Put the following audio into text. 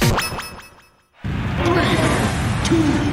Three, two,